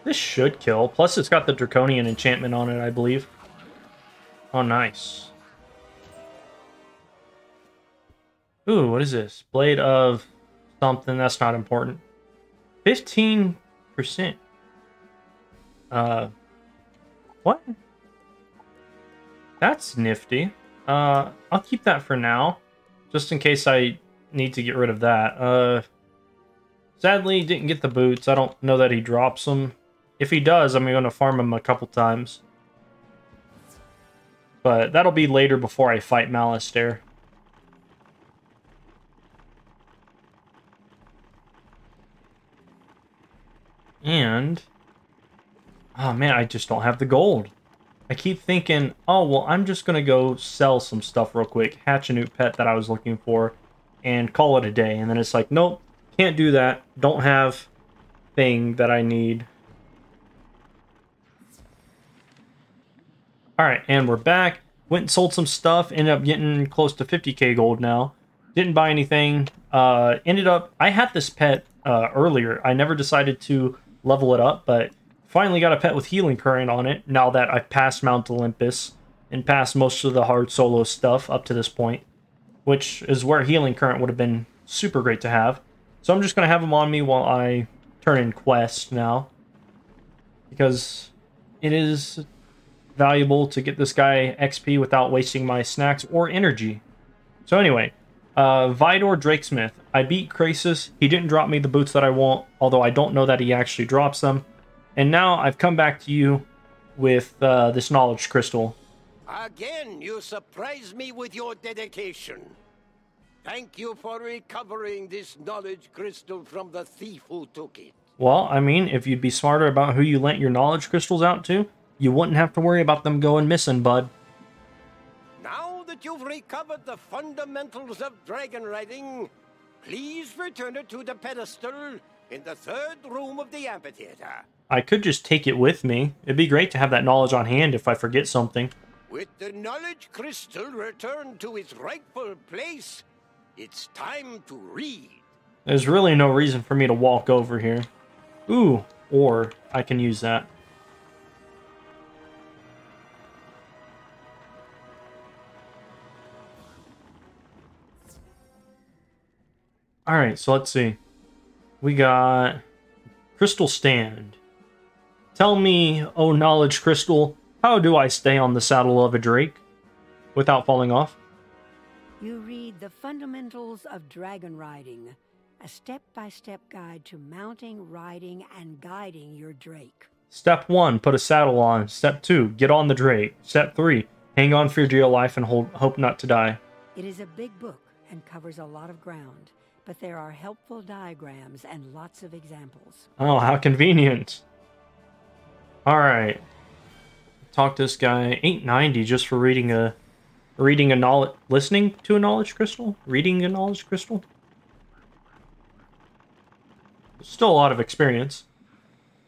S1: This should kill. Plus, it's got the Draconian enchantment on it, I believe. Oh, nice. Ooh, what is this? Blade of something. That's not important. 15%. Uh, what? That's nifty. Uh, I'll keep that for now. Just in case I need to get rid of that. Uh, sadly, didn't get the boots. I don't know that he drops them. If he does, I'm going to farm him a couple times. But that'll be later before I fight Malistaire. And... Oh man, I just don't have the gold. I keep thinking, oh, well, I'm just going to go sell some stuff real quick, hatch a new pet that I was looking for, and call it a day. And then it's like, nope, can't do that. Don't have thing that I need. Alright, and we're back. Went and sold some stuff. Ended up getting close to 50k gold now. Didn't buy anything. Uh, ended up... I had this pet uh, earlier. I never decided to level it up, but finally got a pet with Healing Current on it now that I've passed Mount Olympus and passed most of the hard solo stuff up to this point, which is where Healing Current would have been super great to have. So I'm just going to have him on me while I turn in quest now. Because it is valuable to get this guy XP without wasting my snacks or energy. So anyway, uh, Vidor Drakesmith. I beat Krasus. He didn't drop me the boots that I want, although I don't know that he actually drops them. And now I've come back to you with uh, this knowledge crystal.
S8: Again, you surprise me with your dedication. Thank you for recovering this knowledge crystal from the thief who took it.
S1: Well, I mean, if you'd be smarter about who you lent your knowledge crystals out to, you wouldn't have to worry about them going missing, bud.
S8: Now that you've recovered the fundamentals of dragon riding, please return it to the pedestal in the third room of the amphitheater.
S1: I could just take it with me. It'd be great to have that knowledge on hand if I forget something.
S8: With the knowledge crystal returned to its rightful place, it's time to read.
S1: There's really no reason for me to walk over here. Ooh, or I can use that. Alright, so let's see. We got Crystal Stand. Tell me, oh knowledge crystal, how do I stay on the saddle of a drake without falling off?
S2: You read The Fundamentals of Dragon Riding, a step-by-step guide to mounting, riding, and guiding your drake.
S1: Step 1, put a saddle on. Step 2, get on the drake. Step 3, hang on for your dear life and hold, hope not to die.
S2: It is a big book and covers a lot of ground but there are helpful diagrams and lots of examples.
S1: Oh, how convenient. Alright. Talk to this guy. 890 just for reading a reading a knowledge listening to a knowledge crystal? Reading a knowledge crystal? Still a lot of experience.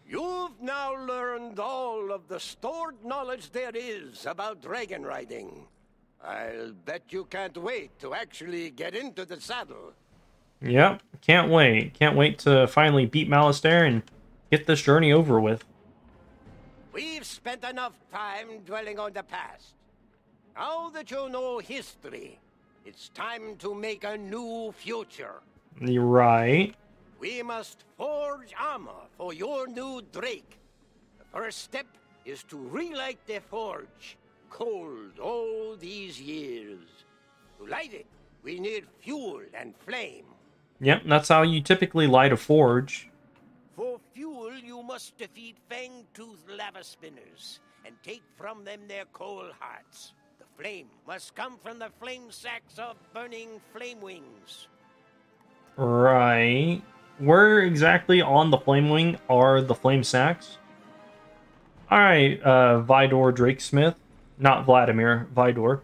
S8: You've now learned all of the stored knowledge there is about dragon riding. I'll bet you can't wait to actually get into the saddle.
S1: Yep, can't wait. Can't wait to finally beat Malistaire and get this journey over with.
S8: We've spent enough time dwelling on the past. Now that you know history, it's time to make a new future.
S1: You're right.
S8: We must forge armor for your new Drake. The first step is to relight the forge, cold all these years. To light it, we need fuel and flame.
S1: Yep, that's how you typically light a forge.
S8: For fuel, you must defeat fang-toothed lava spinners and take from them their coal hearts. The flame must come from the flame sacks of burning flame wings.
S1: Right. Where exactly on the flame wing are the flame sacks? Alright, uh, Vidor Drakesmith. Not Vladimir, Vidor.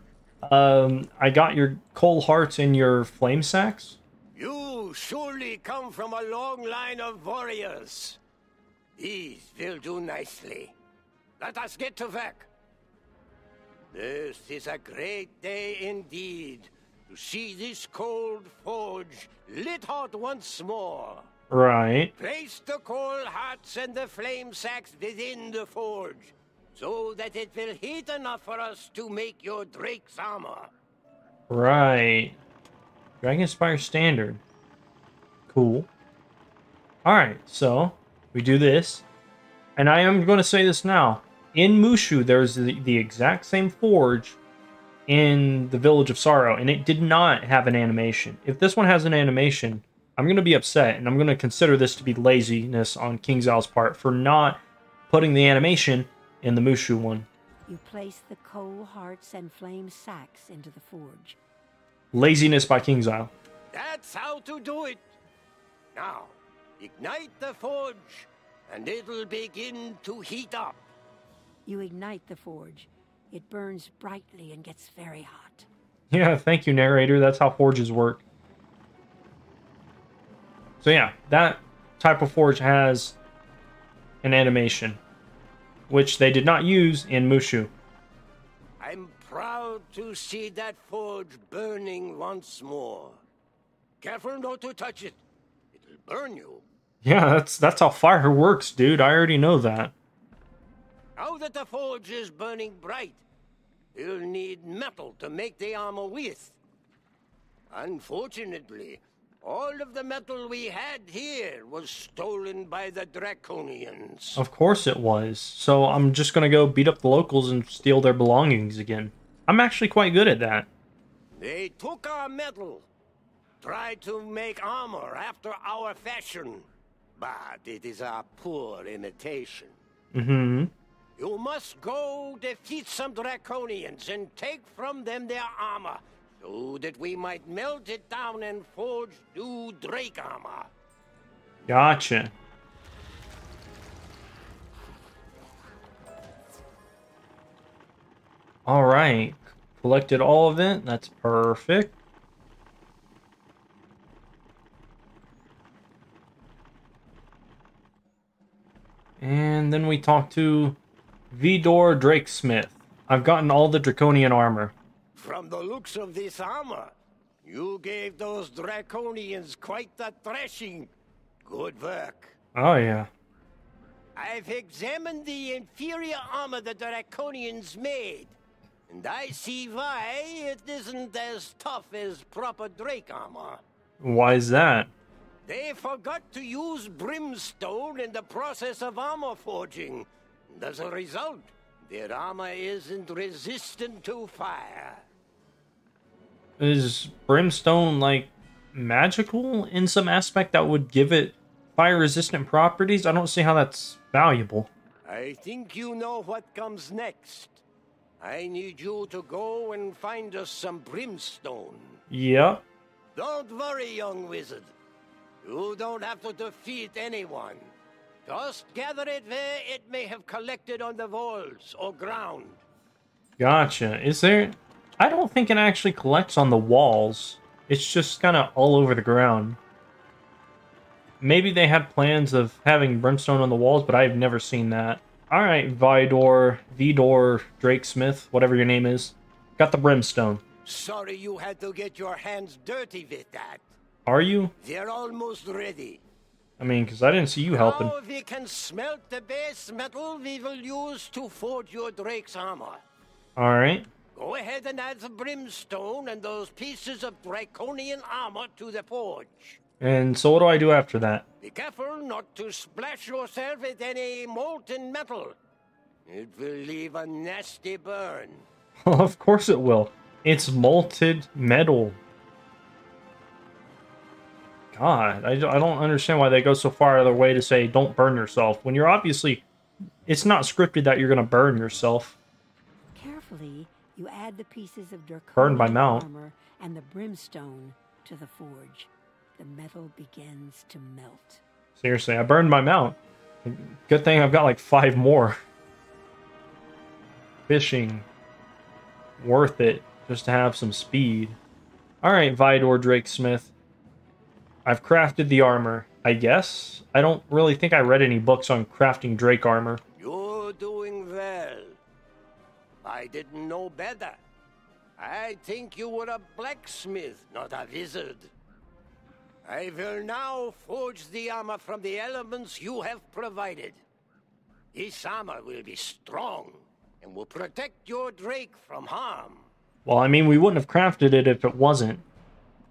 S1: Um, I got your coal hearts in your flame sacks?
S8: You surely come from a long line of warriors. These will do nicely. Let us get to work. This is a great day indeed to see this cold forge lit hot once more.
S1: Right.
S8: Place the coal hearts and the flame sacks within the forge, so that it will heat enough for us to make your Drake's armor.
S1: Right. Dragonspyre Standard. Cool. Alright, so we do this. And I am going to say this now. In Mooshu, there's the, the exact same forge in the Village of Sorrow, and it did not have an animation. If this one has an animation, I'm going to be upset, and I'm going to consider this to be laziness on KingsIsle's part for not putting the animation in the Mooshu one.
S2: You place the coal hearts and flame sacks into the forge.
S1: Laziness by KingsIsle.
S8: That's how to do it. Now, ignite the forge, and it'll begin to heat up.
S2: You ignite the forge. It burns brightly and gets very hot.
S1: Yeah, thank you, narrator. That's how forges work. So yeah, that type of forge has an animation, which they did not use in Mooshu.
S8: I'm proud to see that forge burning once more. Careful not to touch it. It'll burn you.
S1: Yeah, that's that's how fire works, dude. I already know that.
S8: Now that the forge is burning bright, you'll need metal to make the armor with. Unfortunately, all of the metal we had here was stolen by the Draconians.
S1: Of course it was. So I'm just gonna go beat up the locals and steal their belongings again. I'm actually quite good at that.
S8: They took our metal, tried to make armor after our fashion, but it is a poor imitation.
S1: Mm-hmm.
S8: You must go defeat some Draconians and take from them their armor, so that we might melt it down and forge new Drake armor.
S1: Gotcha. All right. Collected all of it. That's perfect. And then we talk to Vidor Drakesmith. I've gotten all the Draconian armor.
S8: From the looks of this armor, you gave those Draconians quite the thrashing. Good work.
S1: Oh, yeah.
S8: I've examined the inferior armor the Draconians made, and I see why it isn't as tough as proper Drake armor.
S1: Why is that?
S8: They forgot to use brimstone in the process of armor forging. And as a result, their armor isn't resistant to fire.
S1: Is brimstone like magical in some aspect that would give it fire resistant properties? I don't see how that's valuable.
S8: I think you know what comes next. I need you to go and find us some brimstone.
S1: Yeah.
S8: Don't worry, young wizard. You don't have to defeat anyone. Just gather it where it may have collected on the walls or ground.
S1: Gotcha. Is there... I don't think it actually collects on the walls. It's just kind of all over the ground. Maybe they had plans of having brimstone on the walls, but I've never seen that. Alright, Vidor, Vidor, Drake Smith, whatever your name is. Got the brimstone.
S8: Sorry you had to get your hands dirty with that.
S1: Are you?
S8: They're almost ready.
S1: I mean, because I didn't see you helping.
S8: Now we can smelt the base metal we will use to forge your Drake's armor.
S1: Alright.
S8: Go ahead and add the brimstone and those pieces of Draconian armor to the forge.
S1: And so what do I do after that?
S8: Be careful not to splash yourself with any molten metal. It will leave a nasty burn.
S1: of course it will. It's molten metal. God, I, I don't understand why they go so far out of their way to say don't burn yourself when you're obviously. It's not scripted that you're going to burn yourself.
S2: Carefully, you add the pieces of Draconian
S1: Burned by mount.
S2: armor and the brimstone to the forge. The metal begins to melt.
S1: Seriously, I burned my mount. Good thing I've got like five more. Fishing. Worth it just to have some speed. Alright, Vidor Drakesmith. I've crafted the armor, I guess. I don't really think I read any books on crafting Drake armor.
S8: You're doing well. I didn't know better. I think you were a blacksmith, not a wizard. I will now forge the armor from the elements you have provided. This armor will be strong and will protect your Drake from harm.
S1: Well, I mean, we wouldn't have crafted it if it wasn't.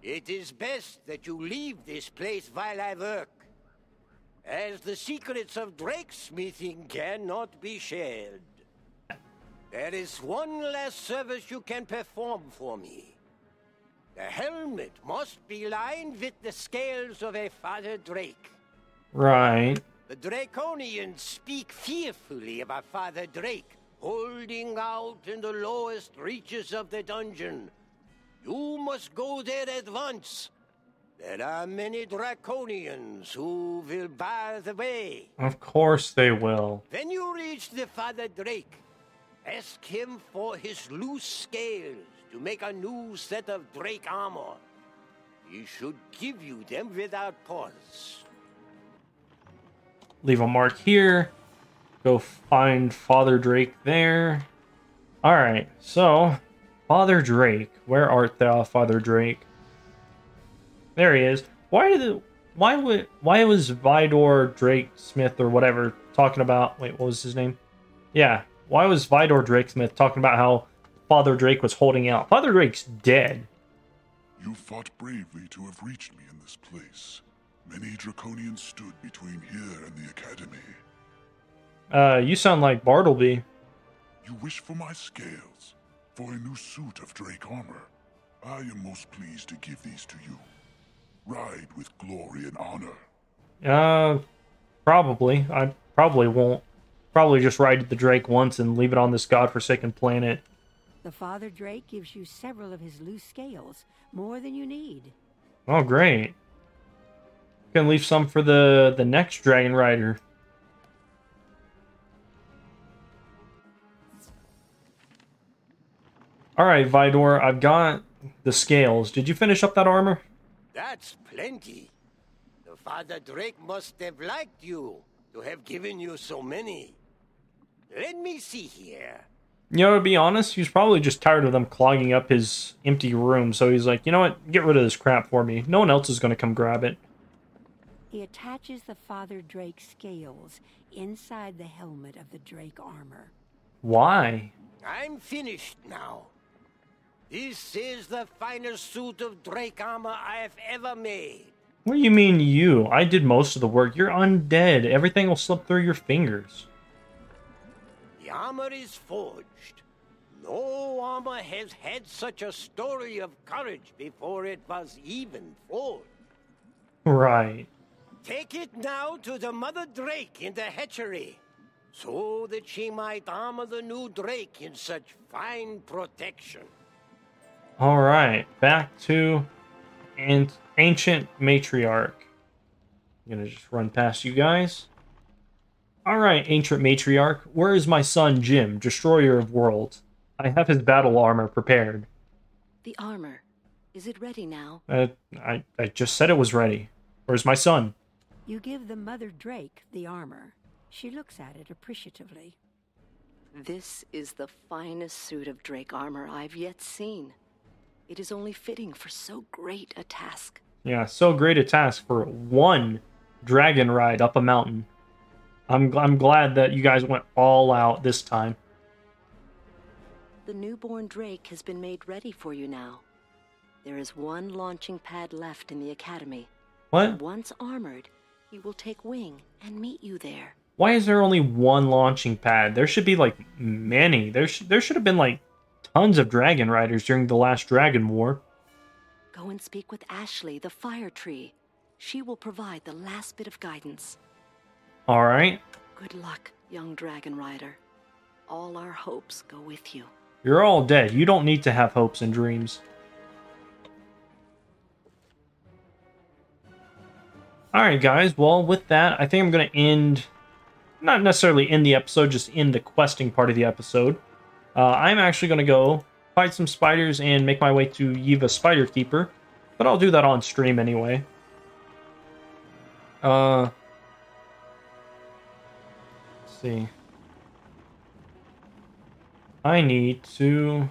S8: It is best that you leave this place while I work, as the secrets of Drake smithing cannot be shared. There is one last service you can perform for me. The helmet must be lined with the scales of a Father Drake.
S1: Right.
S8: The Draconians speak fearfully of a Father Drake holding out in the lowest reaches of the dungeon. You must go there at once. There are many Draconians who will bar the way.
S1: Of course they will.
S8: When you reach the Father Drake, ask him for his loose scales to make a new set of Drake armor. He should give you them without pause.
S1: Leave a mark here. Go find Father Drake there. Alright, so Father Drake. Where art thou, Father Drake? There he is. Why did why would why was Vidor Drake Smith or whatever talking about wait, what was his name? Yeah. Why was Vidor Drake Smith talking about how Father Drake was holding out? Father Drake's dead.
S9: You fought bravely to have reached me in this place. Many Draconians stood between here and the Academy.
S1: Uh, you sound like Bartleby.
S9: You wish for my scales, for a new suit of Drake armor. I am most pleased to give these to you. Ride with glory and honor.
S1: Uh, probably. I probably won't. Probably just ride the Drake once and leave it on this godforsaken planet.
S2: The Father Drake gives you several of his loose scales, more than you need.
S1: Oh, great. Gonna leave some for the the next Dragon Rider. All right, Vidor, I've got the scales. Did you finish up that armor?
S8: That's plenty. The Father Drake must have liked you to have given you so many. Let me see here.
S1: You know, to be honest, he's probably just tired of them clogging up his empty room. So he's like, you know what? Get rid of this crap for me. No one else is going to come grab it.
S2: He attaches the Father Drake scales inside the helmet of the Drake armor.
S1: Why?
S8: I'm finished now. This is the finest suit of Drake armor I have ever made.
S1: What do you mean you? I did most of the work. You're undead. Everything will slip through your fingers.
S8: The armor is forged. No armor has had such a story of courage before it was even forged.
S1: Right.
S8: Take it now to the Mother Drake in the hatchery, so that she might armor the new Drake in such fine protection.
S1: All right, back to an ancient matriarch. I'm gonna just run past you guys. All right, ancient matriarch, where is my son Jim, destroyer of worlds? I have his battle armor prepared.
S3: The armor. Is it ready now?
S1: Uh, I I just said it was ready. Where's my son?
S2: You give the Mother Drake the armor. She looks at it appreciatively.
S3: This is the finest suit of Drake armor I've yet seen. It is only fitting for so great a task.
S1: Yeah, so great a task for one dragon ride up a mountain. I'm I'm glad that you guys went all out this time.
S3: The newborn Drake has been made ready for you now. There is one launching pad left in the academy.
S1: What?
S3: Once armored, he will take wing and meet you there.
S1: Why is there only one launching pad? There should be like many. There sh- there should have been like tons of dragon riders during the last dragon war.
S3: Go and speak with Ashley, the fire tree. She will provide the last bit of guidance.
S1: All right.
S3: Good luck, young dragon rider. All our hopes go with you.
S1: You're all dead. You don't need to have hopes and dreams. Alright, guys. Well, with that, I think I'm going to end, not necessarily end the episode, just end the questing part of the episode. Uh, I'm actually going to go fight some spiders and make my way to Yiva Spider Keeper, but I'll do that on stream anyway. Uh, see. I need to.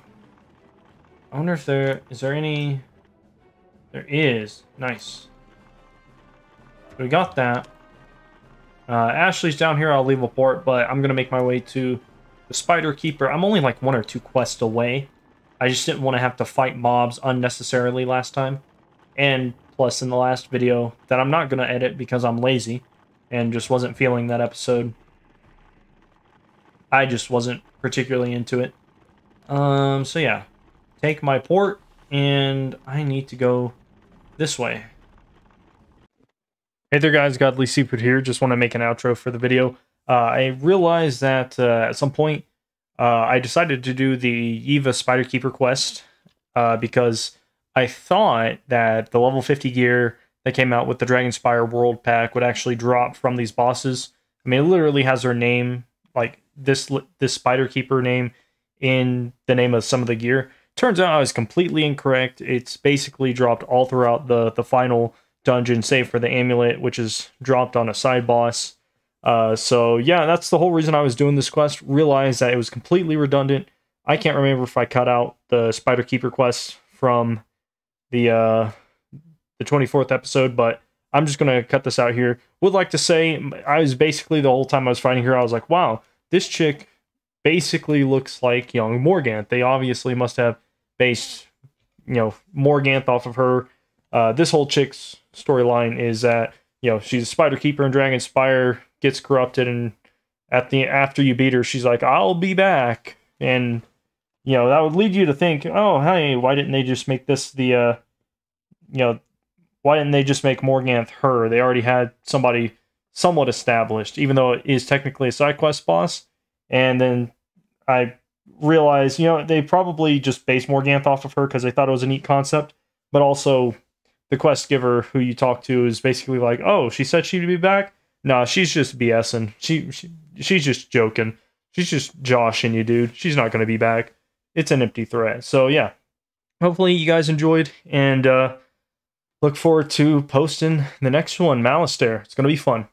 S1: I wonder if there is there any. There is. Nice. We got that. Uh, Ashley's down here. I'll leave a port, but I'm gonna make my way to the Spider Keeper. I'm only like one or two quests away. I just didn't want to have to fight mobs unnecessarily last time, and plus in the last video that I'm not gonna edit because I'm lazy, and just wasn't feeling that episode. I just wasn't particularly into it. Um, so yeah, take my port, and I need to go this way. Hey there guys, Godly Seafood here. Just want to make an outro for the video. Uh, I realized that uh, at some point uh, I decided to do the Eva Spider Keeper quest uh, because I thought that the level 50 gear that came out with the Dragonspyre World Pack would actually drop from these bosses. I mean, it literally has their name, like this this Spider Keeper name, in the name of some of the gear. Turns out I was completely incorrect. It's basically dropped all throughout the the final dungeon, save for the amulet, which is dropped on a side boss. Uh, so yeah, that's the whole reason I was doing this quest. Realized that it was completely redundant. I can't remember if I cut out the Spider Keeper quest from the uh, the 24th episode, but I'm just to cut this out here. Would like to say, I was basically the whole time I was fighting here, I was like, wow, this chick basically looks like young Morganthe. They obviously must have based, you know, Morganthe off of her. Uh, this whole chick's storyline is that, you know, she's a spider keeper in Dragonspyre, gets corrupted, and at the after you beat her, she's like, I'll be back. And, you know, that would lead you to think, oh, hey, why didn't they just make this the, uh, you know, why didn't they just make Morganth her? They already had somebody somewhat established, even though it is technically a side quest boss. And then I realized, you know, they probably just based Morganthe off of her because they thought it was a neat concept. But also, the quest giver who you talk to is basically like, oh, she said she'd be back. Nah, she's just BSing. She, she she's just joking. She's just joshing you, dude. She's not going to be back. It's an empty threat. So yeah, hopefully you guys enjoyed and. uh look forward to posting the next one, Malistaire. It's going to be fun.